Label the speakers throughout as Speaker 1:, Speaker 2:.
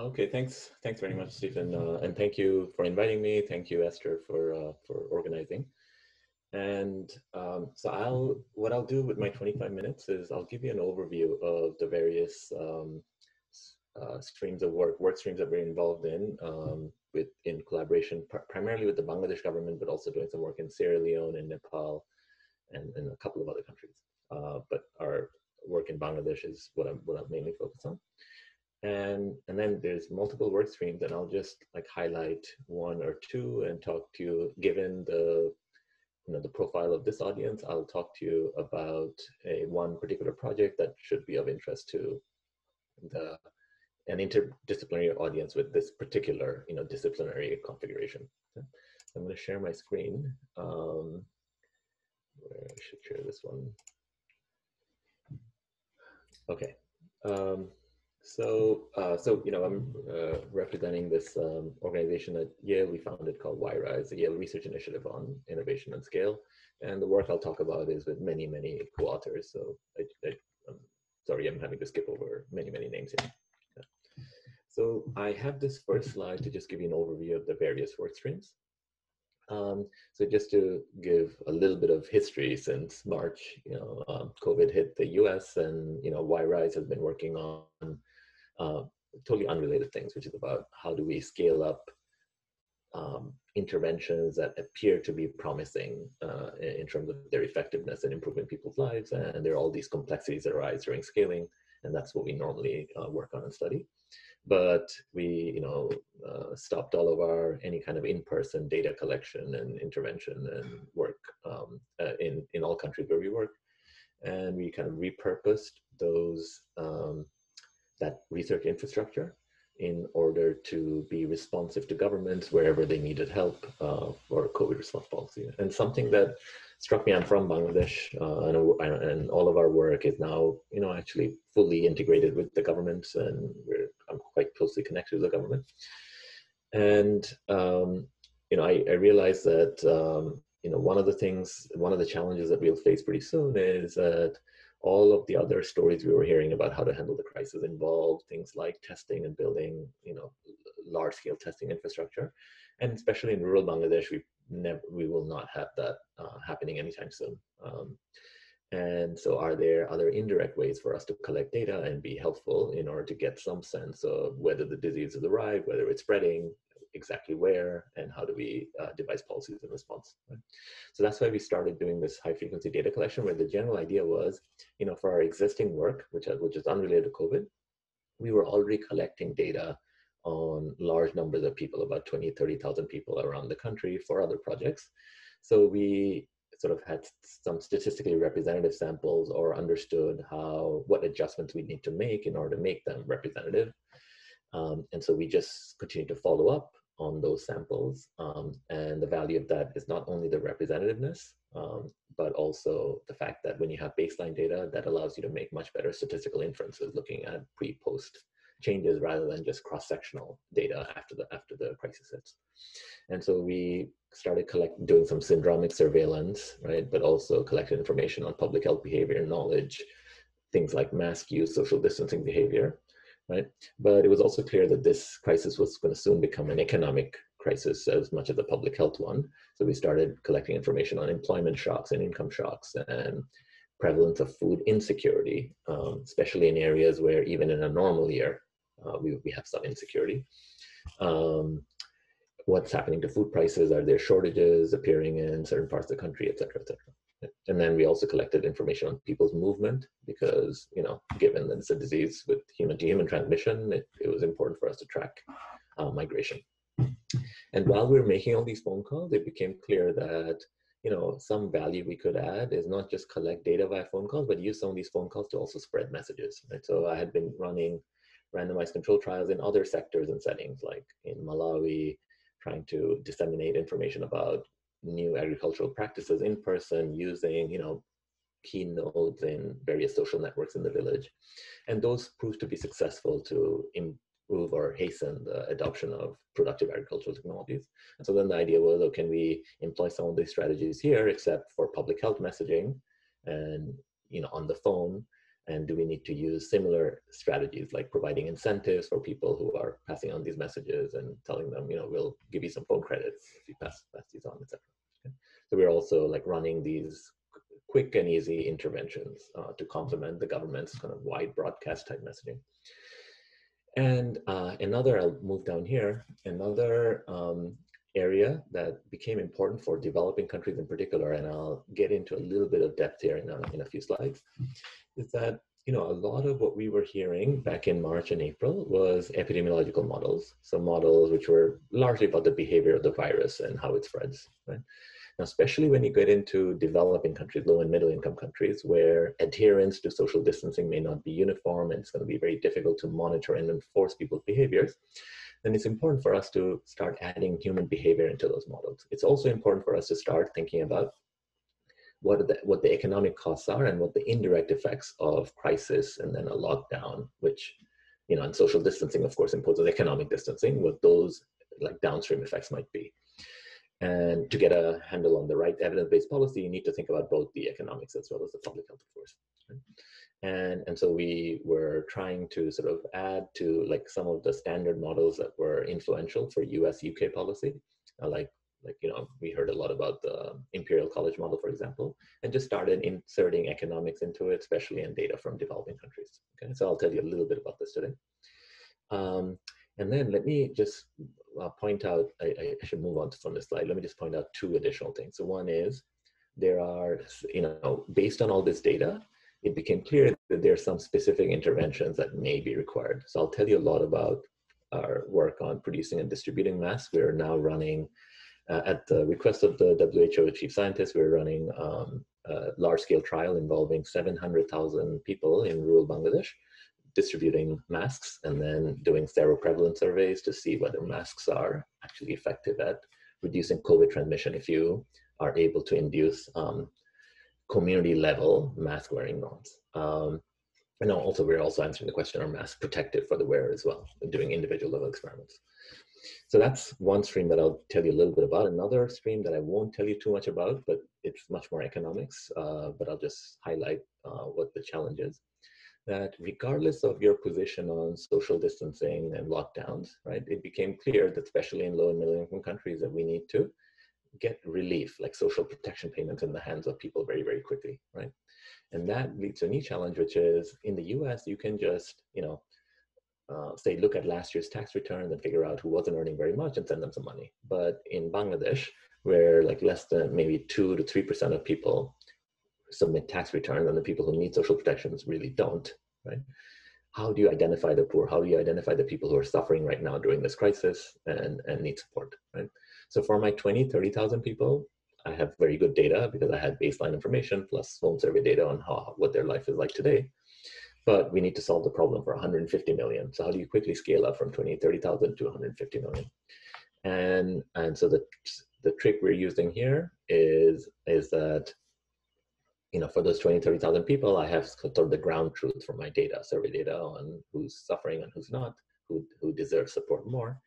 Speaker 1: Okay, thanks. Thanks very much, Stephen, uh, and thank you for inviting me. Thank you, Esther, for uh, for organizing. And um, so I'll what I'll do with my 25 minutes is I'll give you an overview of the various um, uh, streams of work, work streams that we're involved in, um, with in collaboration pr primarily with the Bangladesh government, but also doing some work in Sierra Leone and Nepal, and, and a couple of other countries. Uh, but our work in Bangladesh is what I'm what I'm mainly focused on. And and then there's multiple work streams, and I'll just like highlight one or two and talk to you. Given the you know the profile of this audience, I'll talk to you about a one particular project that should be of interest to the an interdisciplinary audience with this particular you know disciplinary configuration. Okay. I'm going to share my screen. Um, where I should share this one. Okay. Um, so, uh, so you know, I'm uh, representing this um, organization at Yale. We founded called YRISE, the Yale Research Initiative on Innovation and Scale. And the work I'll talk about is with many, many co-authors. So, I, I, I'm sorry, I'm having to skip over many, many names here. So I have this first slide to just give you an overview of the various work streams. Um, so just to give a little bit of history since March, you know, um, COVID hit the US and, you know, YRISE has been working on uh, totally unrelated things, which is about how do we scale up um, interventions that appear to be promising uh, in terms of their effectiveness and improving people's lives. And there are all these complexities that arise during scaling. And that's what we normally uh, work on and study but we you know uh, stopped all of our any kind of in-person data collection and intervention and work um, uh, in in all countries where we work and we kind of repurposed those um, that research infrastructure in order to be responsive to governments wherever they needed help uh, for COVID response policy. And something that struck me, I'm from Bangladesh, uh, and, and, all of our work is now, you know, actually fully integrated with the government, and we're I'm quite closely connected to the government. And um, you know, I, I realized that um, you know one of the things, one of the challenges that we'll face pretty soon is that all of the other stories we were hearing about how to handle the crisis involved things like testing and building, you know, large scale testing infrastructure. And especially in rural Bangladesh, we never, we will not have that uh, happening anytime soon. Um, and so are there other indirect ways for us to collect data and be helpful in order to get some sense of whether the disease has arrived, whether it's spreading, exactly where and how do we uh, devise policies in response. Right? So that's why we started doing this high frequency data collection where the general idea was, you know, for our existing work, which, which is unrelated to COVID, we were already collecting data on large numbers of people, about 20, 30,000 people around the country for other projects. So we sort of had some statistically representative samples or understood how, what adjustments we need to make in order to make them representative. Um, and so we just continue to follow up on those samples. Um, and the value of that is not only the representativeness, um, but also the fact that when you have baseline data, that allows you to make much better statistical inferences looking at pre-post changes rather than just cross-sectional data after the after the crisis hits. And so we started collecting, doing some syndromic surveillance, right? But also collecting information on public health behavior, knowledge, things like mask use, social distancing behavior, right? But it was also clear that this crisis was going to soon become an economic crisis as much as a public health one. So we started collecting information on employment shocks and income shocks and prevalence of food insecurity, um, especially in areas where even in a normal year, uh, we, we have some insecurity. Um, what's happening to food prices? Are there shortages appearing in certain parts of the country, et cetera, et cetera. And then we also collected information on people's movement because, you know, given that it's a disease with human to human transmission, it, it was important for us to track uh, migration. And while we were making all these phone calls, it became clear that, you know, some value we could add is not just collect data via phone calls, but use some of these phone calls to also spread messages. Right? So I had been running randomized control trials in other sectors and settings, like in Malawi, trying to disseminate information about new agricultural practices in person using, you know, key nodes in various social networks in the village. And those proved to be successful to improve or hasten the adoption of productive agricultural technologies. And so then the idea was, oh, can we employ some of these strategies here, except for public health messaging and, you know, on the phone, And do we need to use similar strategies like providing incentives for people who are passing on these messages and telling them, you know, we'll give you some phone credits if you pass, pass these on, etc. Okay. So we're also like running these quick and easy interventions uh, to complement the government's kind of wide broadcast type messaging. And uh, another, I'll move down here, another um, area that became important for developing countries in particular, and I'll get into a little bit of depth here in a, in a few slides, is that you know a lot of what we were hearing back in March and April was epidemiological models. So models which were largely about the behavior of the virus and how it spreads. Right? Now, especially when you get into developing countries, low and middle income countries, where adherence to social distancing may not be uniform and it's going to be very difficult to monitor and enforce people's behaviors then it's important for us to start adding human behavior into those models. It's also important for us to start thinking about what the, what the economic costs are and what the indirect effects of crisis and then a lockdown, which, you know, and social distancing, of course, imposes economic distancing, what those like downstream effects might be. And to get a handle on the right evidence-based policy, you need to think about both the economics as well as the public health, of course. And and so we were trying to sort of add to like some of the standard models that were influential for us uk policy like like you know we heard a lot about the imperial college model for example and just started inserting economics into it especially in data from developing countries okay so i'll tell you a little bit about this today um, and then let me just uh, point out I, I should move on from this slide let me just point out two additional things so one is there are you know based on all this data it became clear that there are some specific interventions that may be required. So I'll tell you a lot about our work on producing and distributing masks. We're now running, uh, at the request of the WHO chief scientist, we're running um, a large-scale trial involving 700,000 people in rural Bangladesh, distributing masks and then doing seroprevalence surveys to see whether masks are actually effective at reducing COVID transmission if you are able to induce um, community level mask wearing norms. Um, and also we're also answering the question, are masks protective for the wearer as well, doing individual level experiments. So that's one stream that I'll tell you a little bit about. Another stream that I won't tell you too much about, but it's much more economics, uh, but I'll just highlight uh, what the challenge is. That regardless of your position on social distancing and lockdowns, right, it became clear that especially in low and middle income countries that we need to get relief, like social protection payments in the hands of people very, very quickly, right? And that leads to a new challenge, which is in the US, you can just, you know, uh, say, look at last year's tax returns and figure out who wasn't earning very much and send them some money. But in Bangladesh, where like less than maybe two to 3% of people submit tax returns and the people who need social protections really don't, right? How do you identify the poor? How do you identify the people who are suffering right now during this crisis and, and need support, right? So for my 20, 30,000 people, I have very good data because I had baseline information plus phone survey data on how, what their life is like today. But we need to solve the problem for 150 million. So how do you quickly scale up from 20, 30,000 to 150 million? And, and so the, the trick we're using here is, is that you know, for those 20, 30,000 people, I have sort of the ground truth from my data, survey data on who's suffering and who's not, who, who deserves support more.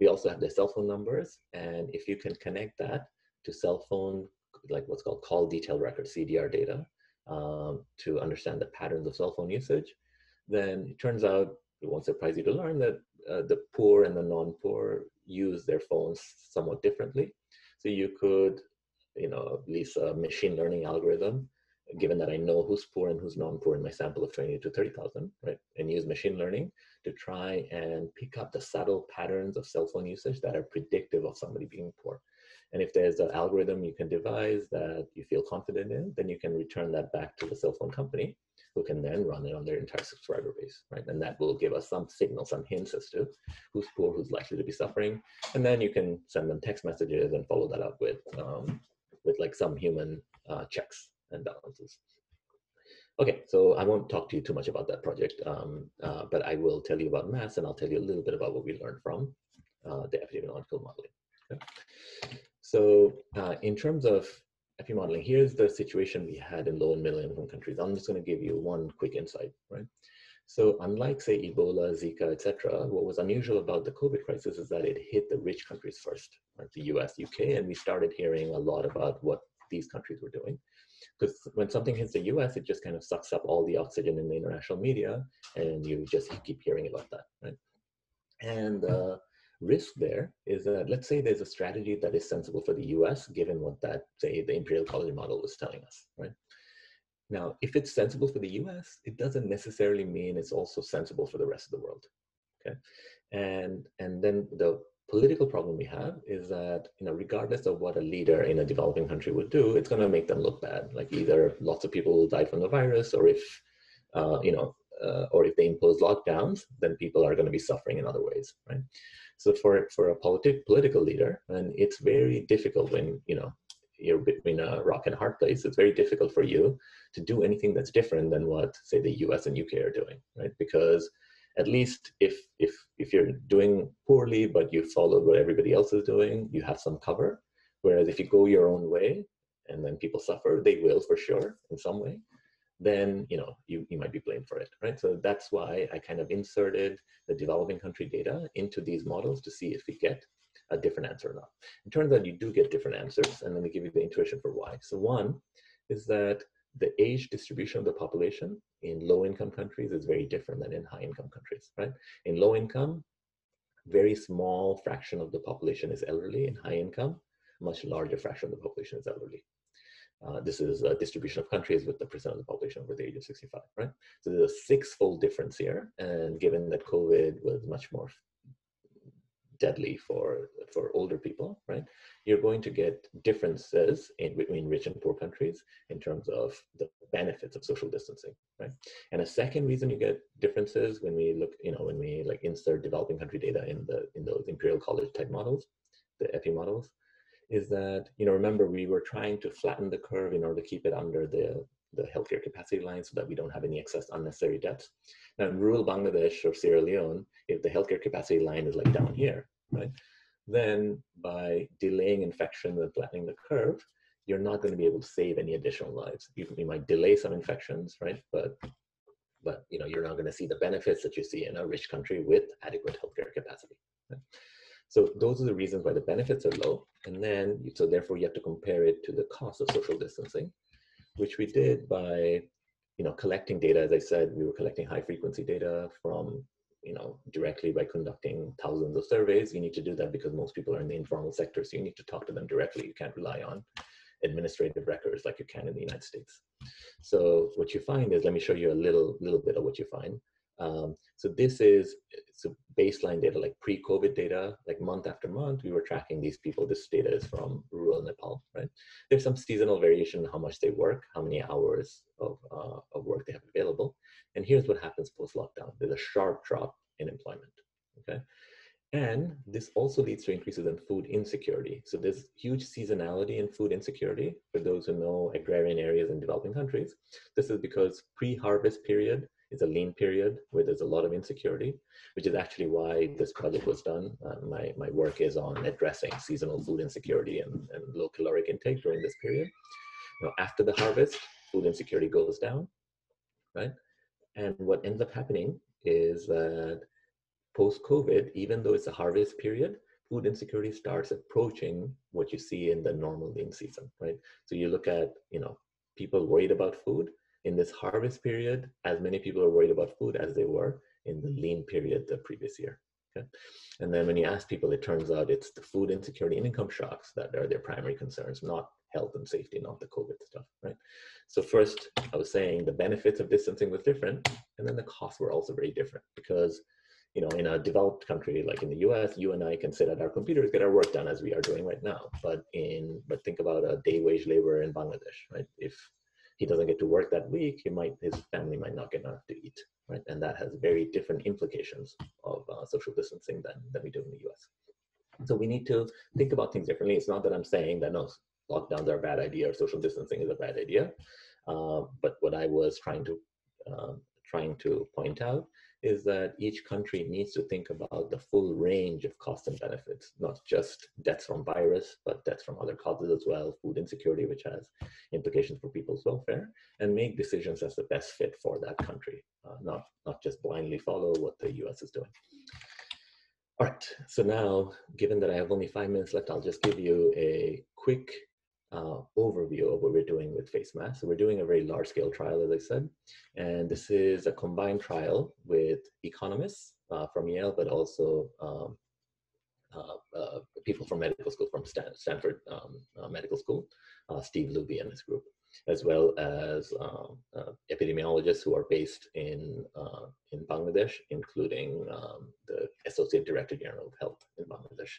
Speaker 1: We also have the cell phone numbers. And if you can connect that to cell phone, like what's called call detail record, CDR data, um, to understand the patterns of cell phone usage, then it turns out, it won't surprise you to learn that uh, the poor and the non-poor use their phones somewhat differently. So you could, you know, at least a machine learning algorithm given that I know who's poor and who's non-poor in my sample of 20 to 30,000, right? And use machine learning to try and pick up the subtle patterns of cell phone usage that are predictive of somebody being poor. And if there's an algorithm you can devise that you feel confident in, then you can return that back to the cell phone company who can then run it on their entire subscriber base, right? And that will give us some signal, some hints as to who's poor, who's likely to be suffering. And then you can send them text messages and follow that up with, um, with like some human uh, checks and balances. Okay, so I won't talk to you too much about that project, um, uh, but I will tell you about mass and I'll tell you a little bit about what we learned from uh, the epidemiological modeling. Okay. So uh, in terms of epi modeling, here's the situation we had in low and middle income countries. I'm just going to give you one quick insight, right? So unlike say Ebola, Zika, etc., what was unusual about the COVID crisis is that it hit the rich countries first, like the US, UK, and we started hearing a lot about what these countries were doing. Because when something hits the US, it just kind of sucks up all the oxygen in the international media, and you just keep hearing about that, right? And the risk there is that let's say there's a strategy that is sensible for the US, given what that, say, the Imperial College model was telling us, right? Now, if it's sensible for the US, it doesn't necessarily mean it's also sensible for the rest of the world. Okay. And and then the political problem we have is that you know regardless of what a leader in a developing country would do it's going to make them look bad like either lots of people will die from the virus or if uh, you know uh, or if they impose lockdowns then people are going to be suffering in other ways right? So for for a politi- political leader and it's very difficult when you know you're between a rock and a hard place. It's very difficult for you to do anything that's different than what say the us and uk are doing right? Because at least if if if you're doing poorly but you follow what everybody else is doing you have some cover. Whereas if you go your own way and then people suffer they will for sure in some way then you know you, you might be blamed for it right so that's why i kind of inserted the developing country data into these models to see if we get a different answer or not it turns out you do get different answers and let me give you the intuition for why so one is that the age distribution of the population in low income countries is very different than in high income countries, right? In low income, very small fraction of the population is elderly. In high income, much larger fraction of the population is elderly. Uh, this is a distribution of countries with the percent of the population over the age of 65, right? So there's a six-fold difference here. And given that COVID was much more deadly for for older people right you're going to get differences in between rich and poor countries in terms of the benefits of social distancing right and a second reason you get differences when we look you know when we like insert developing country data in the in those imperial college type models the epi models is that you know remember we were trying to flatten the curve in order to keep it under the the healthcare capacity line so that we don't have any excess unnecessary deaths. Now, in rural Bangladesh or Sierra Leone, if the healthcare capacity line is like down here, right? Then by delaying infection and flattening the curve, you're not going to be able to save any additional lives. You, you might delay some infections, right? But but you know you're not going to see the benefits that you see in a rich country with adequate healthcare capacity. Right? So those are the reasons why the benefits are low, and then so therefore you have to compare it to the cost of social distancing, which we did by you know collecting data. As I said, we were collecting high frequency data from you know, directly by conducting thousands of surveys. You need to do that because most people are in the informal sector, so you need to talk to them directly. You can't rely on administrative records like you can in the United States. So what you find is, let me show you a little little bit of what you find. Um, so this is so baseline data, like pre-COVID data, like month after month, we were tracking these people. This data is from rural Nepal, right? There's some seasonal variation in how much they work, how many hours of, uh, of work they have available. And here's what happens post-lockdown. There's a sharp drop in employment, okay? And this also leads to increases in food insecurity. So there's huge seasonality in food insecurity for those who know agrarian areas in developing countries. This is because pre-harvest period is a lean period where there's a lot of insecurity, which is actually why this project was done. Uh, my, my work is on addressing seasonal food insecurity and, and low caloric intake during this period. Now, after the harvest, food insecurity goes down, right? And what ends up happening is that post-COVID, even though it's a harvest period, food insecurity starts approaching what you see in the normal lean season, right? So you look at, you know, people worried about food in this harvest period, as many people are worried about food as they were in the lean period the previous year. Okay? And then when you ask people, it turns out it's the food insecurity and income shocks that are their primary concerns, not health and safety, not the COVID stuff, right? So first, I was saying the benefits of distancing was different, and then the costs were also very different because, you know, in a developed country like in the U.S., you and I can sit at our computers, get our work done as we are doing right now. But in, but think about a day wage labor in Bangladesh, right? If he doesn't get to work that week, he might, his family might not get enough to eat, right? And that has very different implications of uh, social distancing than, than we do in the US. So we need to think about things differently. It's not that I'm saying that no, lockdowns are a bad idea or social distancing is a bad idea. Uh, but what I was trying to uh, trying to point out is that each country needs to think about the full range of costs and benefits, not just deaths from virus, but deaths from other causes as well, food insecurity, which has implications for people's welfare, and make decisions as the best fit for that country, uh, not, not just blindly follow what the US is doing. All right, so now, given that I have only five minutes left, I'll just give you a quick uh, overview of what we're doing with face masks. So we're doing a very large scale trial, as I said, and this is a combined trial with economists uh, from Yale, but also um, uh, uh, people from medical school, from Stan Stanford um, uh, Medical School, Steve Luby and his group, as well as um, epidemiologists who are based in, in Bangladesh, including um, the Associate Director General of Health in Bangladesh,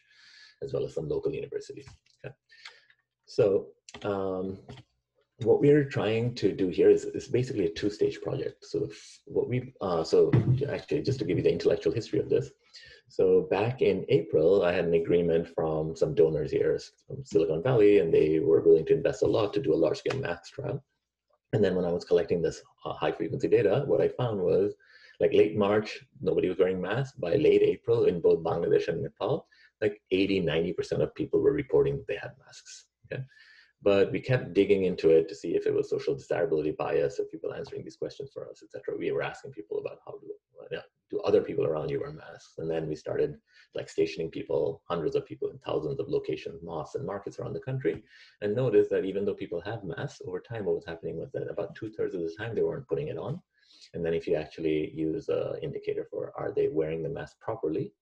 Speaker 1: as well as some local universities. Okay. So um, what we're trying to do here is, is basically a two-stage project. So what we, uh, so actually just to give you the intellectual history of this. So back in April, I had an agreement from some donors here from Silicon Valley, and they were willing to invest a lot to do a large-scale math trial. And then when I was collecting this uh, high-frequency data, what I found was like late March, nobody was wearing masks. By late April, in both Bangladesh and Nepal, like 80, 90% of people were reporting that they had masks. Okay. But we kept digging into it to see if it was social desirability bias, of people answering these questions for us, etc. We were asking people about how do, do other people around you wear masks, and then we started like stationing people, hundreds of people in thousands of locations, mosques, and markets around the country, and noticed that even though people have masks, over time, what was happening was that about two thirds of the time they weren't putting it on. And then if you actually use an indicator for are they wearing the mask properly,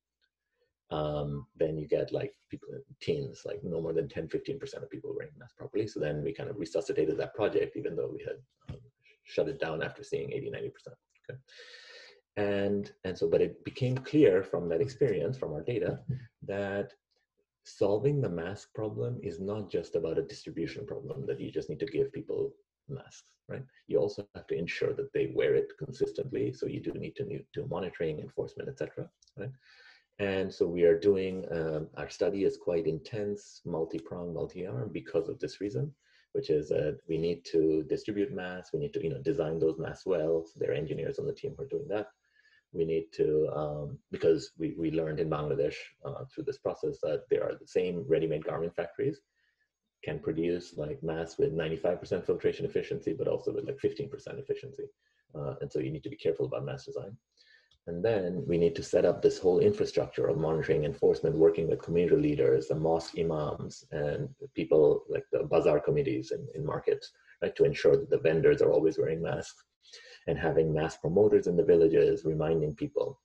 Speaker 1: um, then you get like people in teens, like no more than 10, 15% of people wearing masks properly. So then we kind of resuscitated that project, even though we had um, shut it down after seeing 80, 90%. Okay. And, and so, but it became clear from that experience, from our data, that solving the mask problem is not just about a distribution problem that you just need to give people masks, right? You also have to ensure that they wear it consistently. So you do need to do monitoring, enforcement, etc. Right? And so we are doing, um, our study is quite intense, multi-pronged, multi-arm because of this reason, which is that we need to distribute mass, we need to you know, design those mass well, so there are engineers on the team who are doing that. We need to, um, because we, we learned in Bangladesh uh, through this process that there are the same ready-made garment factories can produce like mass with 95% filtration efficiency, but also with like 15% efficiency. Uh, and so you need to be careful about mass design. And then we need to set up this whole infrastructure of monitoring enforcement, working with community leaders, the mosque imams, and people like the bazaar committees in, in markets, right, to ensure that the vendors are always wearing masks and having mask promoters in the villages, reminding people,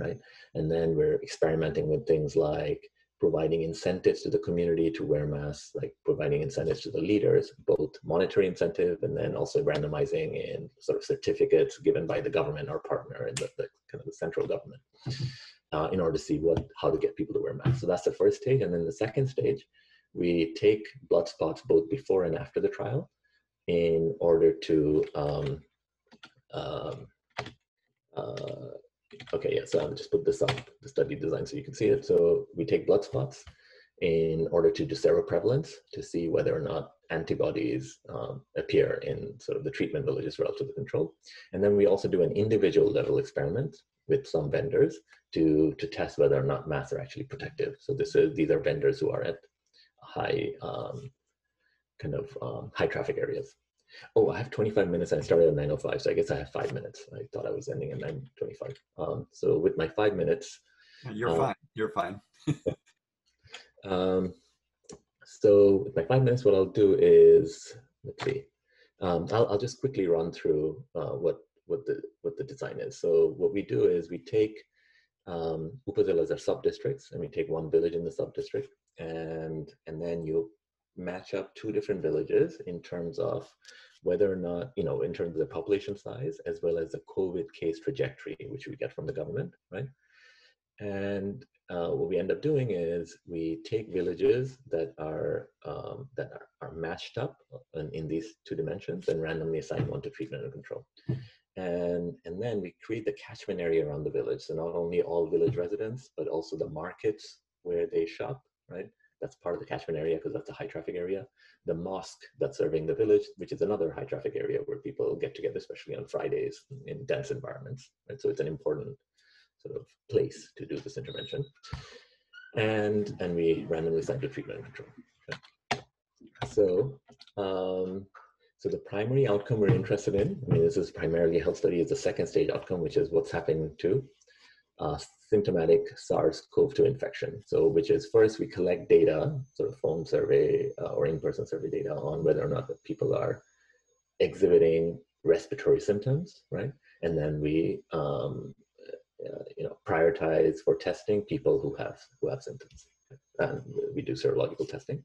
Speaker 1: right? And then we're experimenting with things like providing incentives to the community to wear masks, like providing incentives to the leaders, both monetary incentive and then also randomizing in sort of certificates given by the government or partner in the, the kind of the central government uh, in order to see what how to get people to wear masks. So that's the first stage. And then the second stage, we take blood spots both before and after the trial in order to um, um, uh, Okay, yeah, so I'll just put this up, the study design, so you can see it. So we take blood spots in order to do seroprevalence to see whether or not antibodies um, appear in sort of the treatment villages relative to the control. And then we also do an individual level experiment with some vendors to, to test whether or not masks are actually protective. So this is, these are vendors who are at high um, kind of um, high traffic areas. Oh, I have 25 minutes. I started at 9.05, so I guess I have five minutes. I thought I was ending at 9.25. Um, so with my five minutes.
Speaker 2: You're uh, fine. You're fine.
Speaker 1: um, so with my five minutes, what I'll do is, let's see, um, I'll, I'll just quickly run through uh, what, what, the, what the design is. So what we do is we take um, upazilas are sub-districts, and we take one village in the sub-district, and, and then you match up two different villages in terms of whether or not, you know, in terms of the population size, as well as the COVID case trajectory, which we get from the government, right? And uh, what we end up doing is we take villages that are um, that are, are, matched up in, in, these two dimensions and randomly assign one to treatment and control. And, and then we create the catchment area around the village. So not only all village residents, but also the markets where they shop, right? That's part of the catchment area because that's a high traffic area. The mosque that's serving the village, which is another high traffic area where people get together, especially on Fridays in dense environments. Right? So it's an important sort of place to do this intervention. And, and we randomly to treatment and control. Okay. So, um, so the primary outcome we're interested in, I mean, this is primarily a health study, is the second stage outcome, which is what's happening to uh, symptomatic SARS-CoV-2 infection. So, which is first we collect data, sort of phone survey uh, or in-person survey data on whether or not the people are exhibiting respiratory symptoms, right? And then we, um, uh, you know, prioritize for testing people who have who have symptoms, and we do serological testing.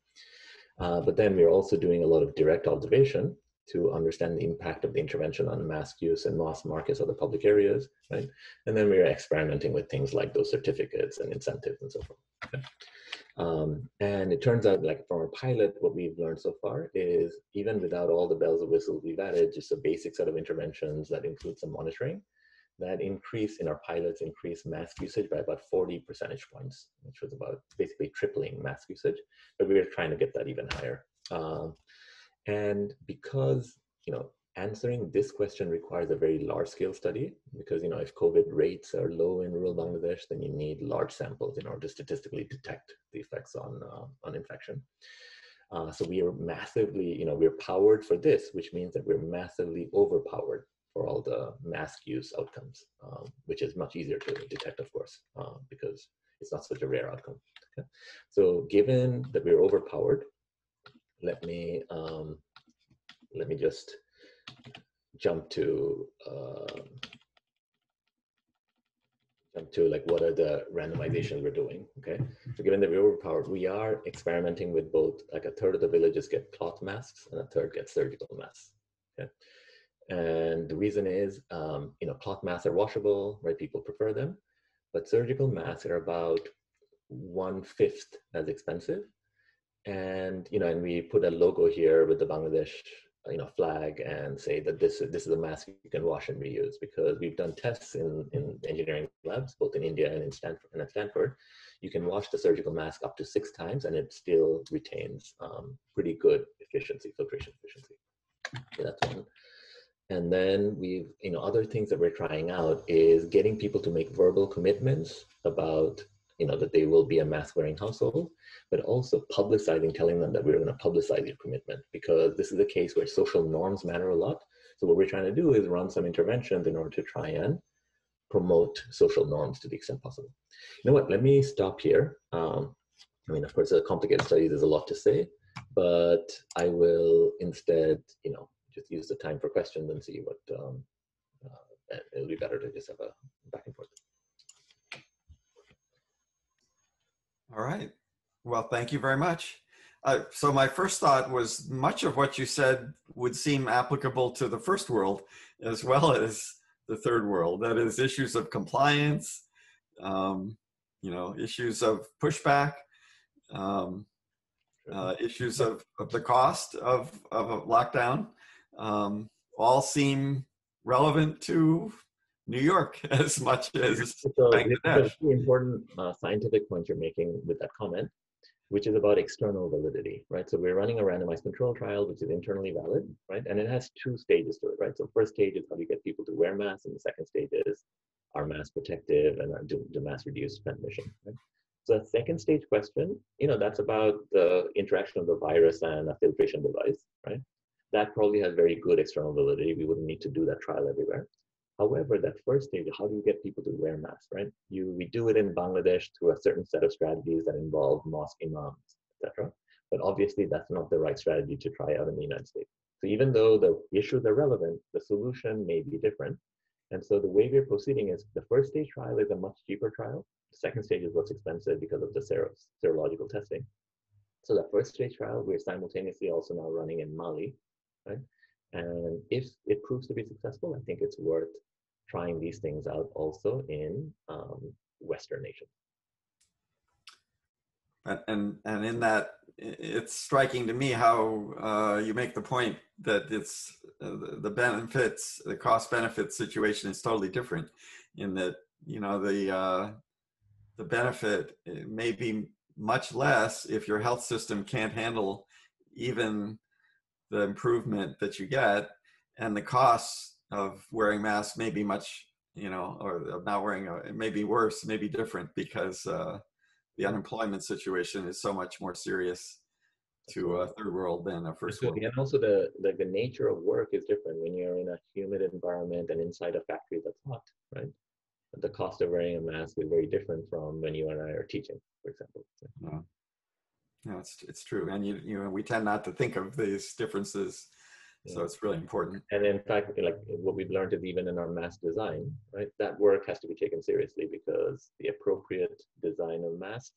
Speaker 1: Uh, but then we're also doing a lot of direct observation to understand the impact of the intervention on mask use in mass markets or the public areas, right? And then we're experimenting with things like those certificates and incentives and so forth. Okay? Um, and it turns out like from our pilot, what we've learned so far is even without all the bells and whistles we've added, just a basic set of interventions that include some monitoring, that increase in our pilots increased mask usage by about 40 percentage points, which was about basically tripling mask usage. But we were trying to get that even higher. Um, and because, you know, answering this question requires a very large scale study because, you know, if COVID rates are low in rural Bangladesh, then you need large samples in order to statistically detect the effects on, uh, on infection. Uh, so we are massively, you know, we're powered for this, which means that we're massively overpowered for all the mask use outcomes, um, which is much easier to detect, of course, uh, because it's not such a rare outcome. Okay? So given that we're overpowered, let me um, let me just jump to uh, jump to like what are the randomizations we're doing okay? So given that we're overpowered we are experimenting with both like a third of the villages get cloth masks and a third get surgical masks okay? And the reason is um, you know cloth masks are washable right? People prefer them. But surgical masks are about one fifth as expensive and you know and we put a logo here with the bangladesh you know flag and say that this this is a mask you can wash and reuse because we've done tests in in engineering labs both in india and in stanford and at stanford. You can wash the surgical mask up to six times and it still retains um, pretty good efficiency filtration efficiency. That's one. And then we've you know other things that we're trying out is getting people to make verbal commitments about you know, that they will be a mask wearing household, but also publicizing, telling them that we're going to publicize your commitment because this is a case where social norms matter a lot. So what we're trying to do is run some interventions in order to try and promote social norms to the extent possible. You know what, let me stop here. Um, I mean, of course, a complicated study, there's a lot to say, but I will instead, you know, just use the time for questions and see what, um, uh, it'll be better to just have a back and forth.
Speaker 2: All right. Well, thank you very much. Uh, so my first thought was much of what you said would seem applicable to the first world as well as the third world. That is issues of compliance, um, you know, issues of pushback, um, uh, issues of, of the cost of, of a lockdown, um, all seem relevant to New York as much as so Bangladesh.
Speaker 1: Two important uh, scientific points you're making with that comment, which is about external validity, right? So we're running a randomized control trial, which is internally valid, right? And it has two stages to it, right? So first stage is how do you get people to wear masks, and the second stage is are masks protective and do, do masks reduce transmission, right? So the second stage question, you know, that's about the interaction of the virus and a filtration device, right? That probably has very good external validity. We wouldn't need to do that trial everywhere. However, that first stage, how do you get people to wear masks, right? You, we do it in Bangladesh through a certain set of strategies that involve mosque imams, etc. But obviously, that's not the right strategy to try out in the United States. So even though the issues are relevant, the solution may be different. And so the way we're proceeding is the first stage trial is a much cheaper trial. The second stage is what's expensive because of the serological testing. So the first stage trial, we're simultaneously also now running in Mali, right? And if it proves to be successful, I think it's worth trying these things out also in um, Western nations.
Speaker 2: And, and, and in that, it's striking to me how uh, you make the point that it's uh, the benefits, the cost benefit situation is totally different in that, you know, the, uh, the benefit may be much less if your health system can't handle even the improvement that you get and the costs of wearing masks may be much, you know, or of not wearing a, it may be worse, may be different because uh, the unemployment situation is so much more serious to a third world than a first world.
Speaker 1: And also the, the, the nature of work is different when you're in a humid environment and inside a factory that's hot, right? the cost of wearing a mask is very different from when you and I are teaching, for example.
Speaker 2: Yeah, yeah it's, it's true. And you, you know, we tend not to think of these differences. So it's really important.
Speaker 1: And in fact, like what we've learned is even in our mask design, right, that work has to be taken seriously because the appropriate design of mask,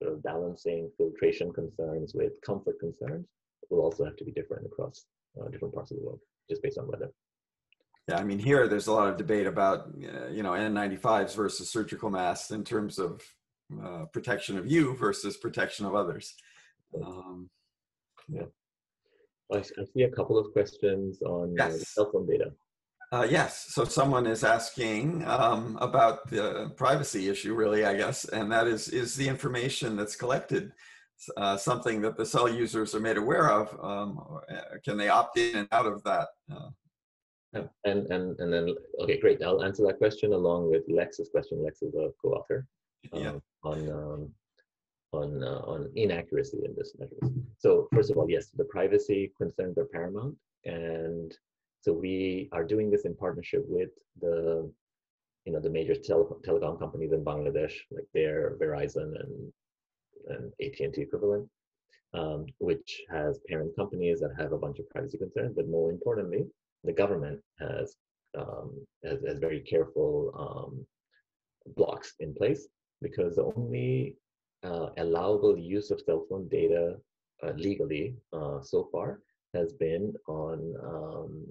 Speaker 1: sort of balancing filtration concerns with comfort concerns, will also have to be different across uh, different parts of the world, just based on weather.
Speaker 2: Yeah, I mean, here there's a lot of debate about, uh, you know, N95s versus surgical masks in terms of uh, protection of you versus protection of others. Um,
Speaker 1: yeah. I, see a couple of questions on yes. cell phone data.
Speaker 2: Uh, yes. So someone is asking um, about the privacy issue, really, I guess, and that is is the information that's collected uh, something that the cell users are made aware of? Um, uh, can they opt in and out of that? Uh,
Speaker 1: yeah. And and and then okay, great. I'll answer that question along with Lex's question. Lex is a co-author um, yeah. on um, on uh, on inaccuracy in this measure. So first of all, yes, the privacy concerns are paramount, and so we are doing this in partnership with the you know the major tele- telecom companies in Bangladesh, like their Verizon and and AT&T equivalent, um, which has parent companies that have a bunch of privacy concerns, but more importantly, the government has um, has, has, very careful um, blocks in place because the only uh, allowable use of cell phone data uh, legally uh, so far has been on um,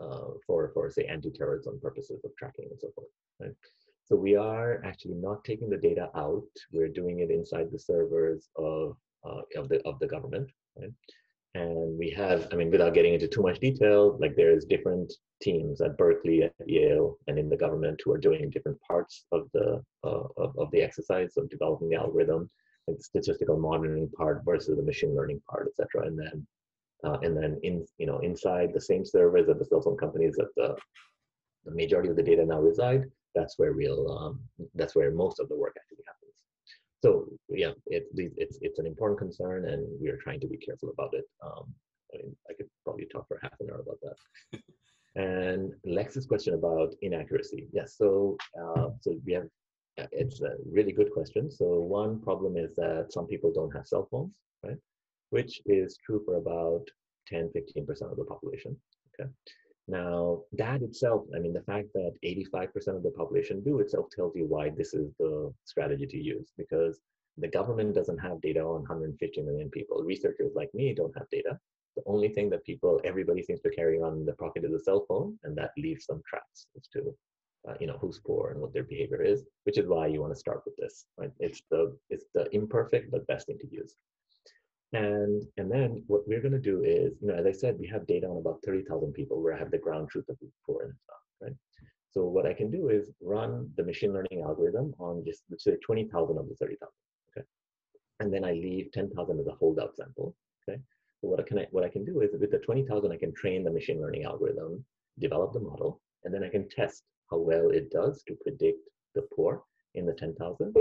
Speaker 1: uh, for for say anti-terrorism purposes of tracking and so forth. Right? So we are actually not taking the data out. We're doing it inside the servers of uh, of the of the government, right? And we have, I mean, without getting into too much detail, like there's different teams at Berkeley, at Yale, and in the government who are doing different parts of the uh, of, of the exercise of developing the algorithm, like the statistical modeling part versus the machine learning part, etc. And then uh, and then in you know inside the same servers at the cell phone companies that the the majority of the data now reside that's where we'll um, that's where most of the work actually happens. So yeah, it, it's it's an important concern, and we are trying to be careful about it. Um, I mean, I could probably talk for half an hour about that. and Lex's question about inaccuracy. Yes, so uh, so we have it's a really good question. So one problem is that some people don't have cell phones, right? Which is true for about 10, 15% of the population. Okay. Now, that itself, I mean, the fact that 85% of the population do itself tells you why this is the strategy to use because the government doesn't have data on 150 million people. Researchers like me don't have data. The only thing that people, everybody seems to carry on the pocket is a cell phone, and that leaves some tracks as to, uh, you know, who's poor and what their behavior is, which is why you want to start with this, right? It's the it's the imperfect but best thing to use. And and then what we're going to do is, you know, as I said, we have data on about 30,000 people where I have the ground truth of poor and stuff, right? So what I can do is run the machine learning algorithm on just let's say 20,000 of the 30,000, okay? And then I leave 10,000 as a holdout sample, okay? So what I can what I can do is with the 20,000, I can train the machine learning algorithm, develop the model, and then I can test how well it does to predict the poor in the 10,000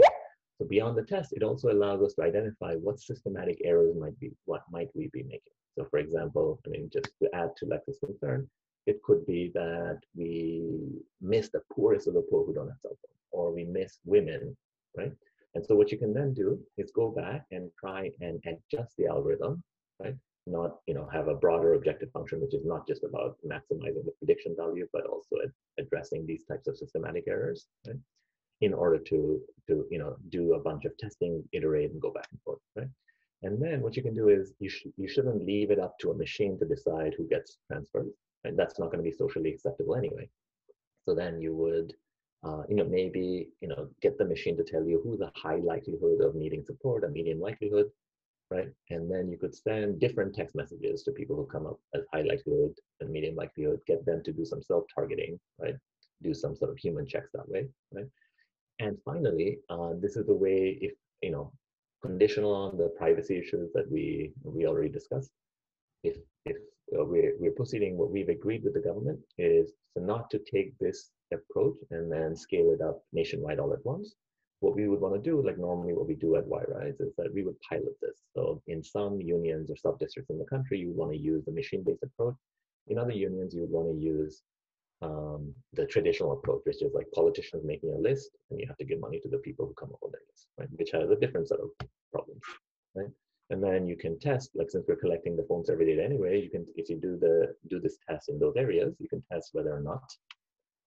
Speaker 1: so beyond the test, it also allows us to identify what systematic errors might be, what might we be making. So for example, I mean, just to add to Lex's concern, it could be that we miss the poorest of the poor who don't have cell phones, or we miss women, right? And so what you can then do is go back and try and adjust the algorithm, right? Not, you know, have a broader objective function, which is not just about maximizing the prediction value, but also ad addressing these types of systematic errors, right? In order to to you know do a bunch of testing, iterate, and go back and forth, right? And then what you can do is you sh- you shouldn't leave it up to a machine to decide who gets transferred, and that's not going to be socially acceptable anyway. So then you would, uh, you know, maybe you know get the machine to tell you who's a high likelihood of needing support, a medium likelihood, right? And then you could send different text messages to people who come up as high likelihood and medium likelihood, get them to do some self-targeting, right? Do some sort of human checks that way, right? And finally, uh, this is the way if, you know, conditional on the privacy issues that we, we already discussed, if, if uh, we're, we're proceeding, what we've agreed with the government is not to take this approach and then scale it up nationwide all at once. What we would want to do, like normally what we do at YRise, is that we would pilot this. So in some unions or sub-districts in the country, you want to use the machine-based approach. In other unions, you would want to use um, the traditional approach, which is like politicians making a list and you have to give money to the people who come up with their list, right? Which has a different set of problems, right? And then you can test, like since we're collecting the phone every day anyway, you can, if you do the do this test in those areas, you can test whether or not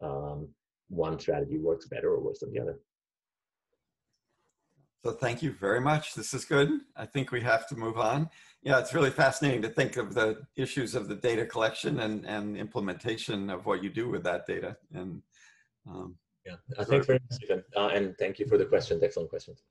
Speaker 1: um, one strategy works better or worse than the other.
Speaker 2: So thank you very much. This is good. I think we have to move on. Yeah, it's really fascinating to think of the issues of the data collection and, and implementation of what you do with that data. And
Speaker 1: um, yeah, uh, thanks very much, Stephen. Uh, and thank you for the questions. Excellent questions.